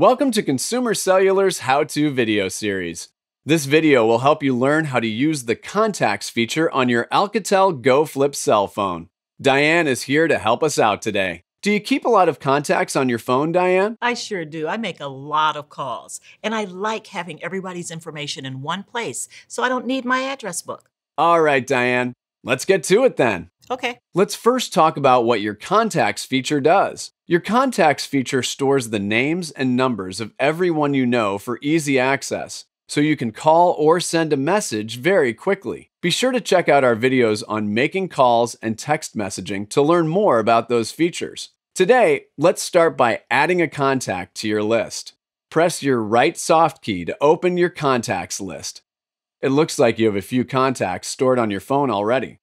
Welcome to Consumer Cellular's How To video series. This video will help you learn how to use the contacts feature on your Alcatel Go Flip cell phone. Diane is here to help us out today. Do you keep a lot of contacts on your phone, Diane? I sure do. I make a lot of calls, and I like having everybody's information in one place so I don't need my address book. All right, Diane. Let's get to it then. Okay. Let's first talk about what your contacts feature does. Your contacts feature stores the names and numbers of everyone you know for easy access so you can call or send a message very quickly. Be sure to check out our videos on making calls and text messaging to learn more about those features. Today, let's start by adding a contact to your list. Press your right soft key to open your contacts list. It looks like you have a few contacts stored on your phone already.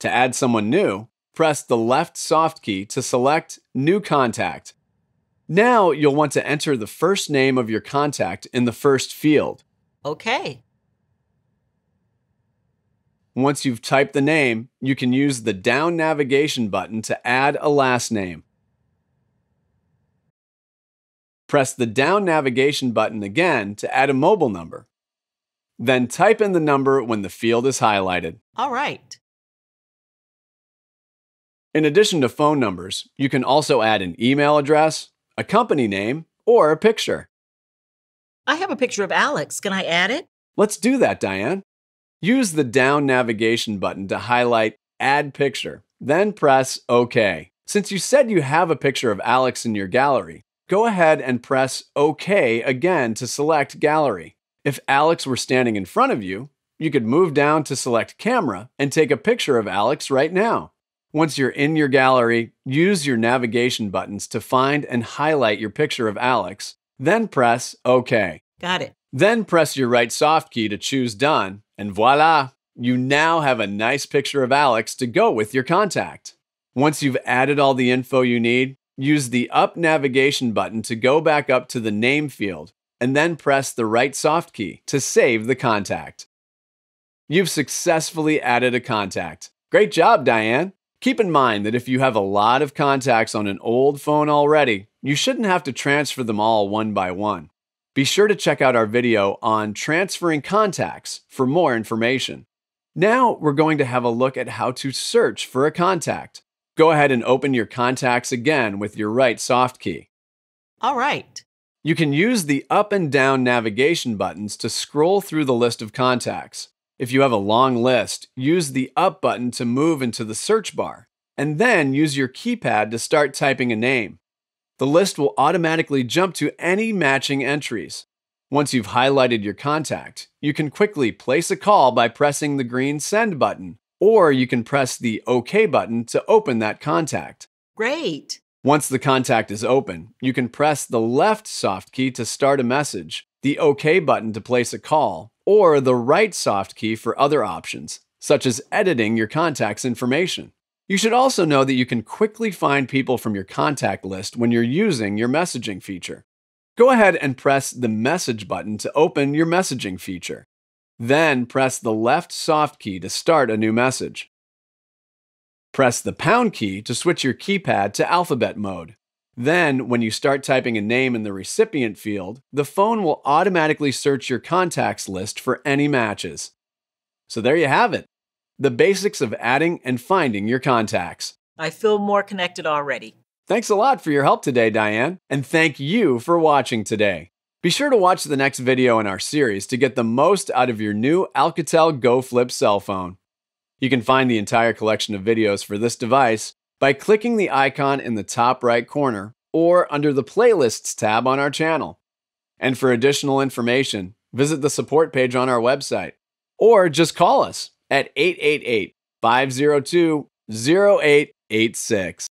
To add someone new, press the left soft key to select New Contact. Now you'll want to enter the first name of your contact in the first field. Okay. Once you've typed the name, you can use the down navigation button to add a last name. Press the down navigation button again to add a mobile number. Then type in the number when the field is highlighted. All right. In addition to phone numbers, you can also add an email address, a company name, or a picture. I have a picture of Alex. Can I add it? Let's do that, Diane. Use the down navigation button to highlight Add Picture, then press OK. Since you said you have a picture of Alex in your gallery, go ahead and press OK again to select Gallery. If Alex were standing in front of you, you could move down to select Camera and take a picture of Alex right now. Once you're in your gallery, use your navigation buttons to find and highlight your picture of Alex, then press OK. Got it. Then press your right soft key to choose Done, and voila! You now have a nice picture of Alex to go with your contact. Once you've added all the info you need, use the up navigation button to go back up to the name field, and then press the right soft key to save the contact. You've successfully added a contact. Great job, Diane! Keep in mind that if you have a lot of contacts on an old phone already, you shouldn't have to transfer them all one by one. Be sure to check out our video on transferring contacts for more information. Now we're going to have a look at how to search for a contact. Go ahead and open your contacts again with your right soft key. All right. You can use the up and down navigation buttons to scroll through the list of contacts. If you have a long list, use the up button to move into the search bar, and then use your keypad to start typing a name. The list will automatically jump to any matching entries. Once you've highlighted your contact, you can quickly place a call by pressing the green send button, or you can press the OK button to open that contact. Great. Once the contact is open, you can press the left soft key to start a message, the OK button to place a call, or the right soft key for other options, such as editing your contact's information. You should also know that you can quickly find people from your contact list when you're using your messaging feature. Go ahead and press the message button to open your messaging feature. Then press the left soft key to start a new message. Press the pound key to switch your keypad to alphabet mode. Then, when you start typing a name in the recipient field, the phone will automatically search your contacts list for any matches. So there you have it the basics of adding and finding your contacts. I feel more connected already. Thanks a lot for your help today, Diane, and thank you for watching today. Be sure to watch the next video in our series to get the most out of your new Alcatel Go Flip cell phone. You can find the entire collection of videos for this device by clicking the icon in the top right corner or under the Playlists tab on our channel. And for additional information, visit the support page on our website or just call us at 888 502 0886.